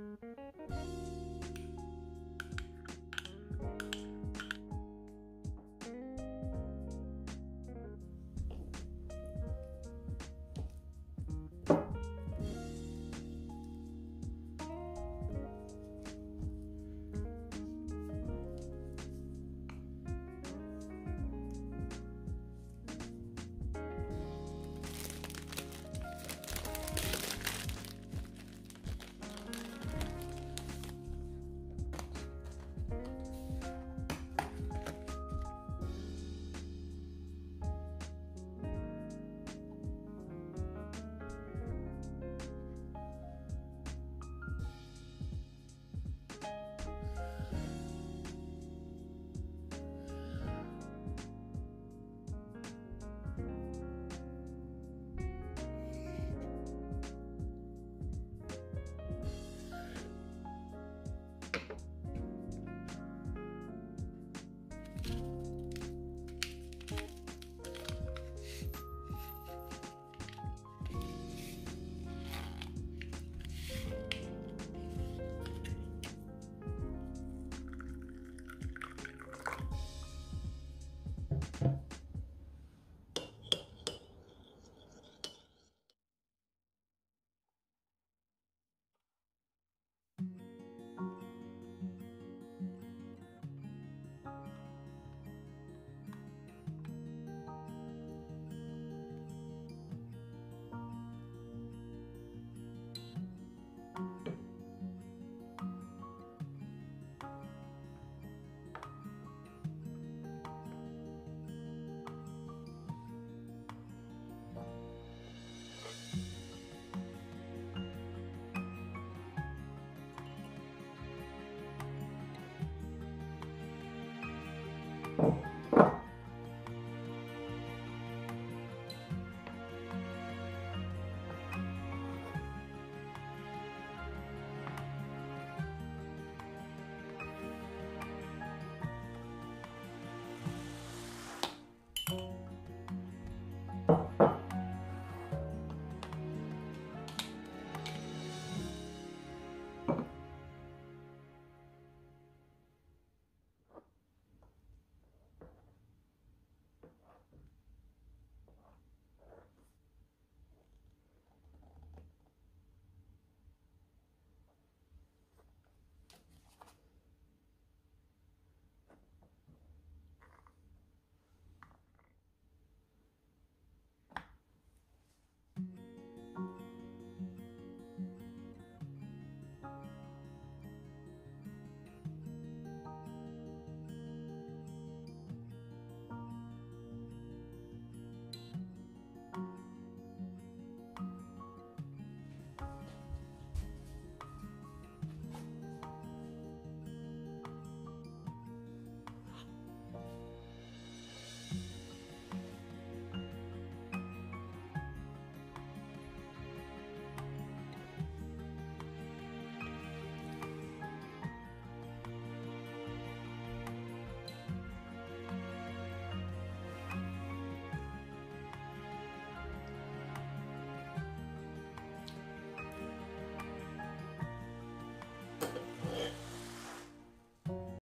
Música